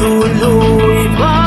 tuloy ba?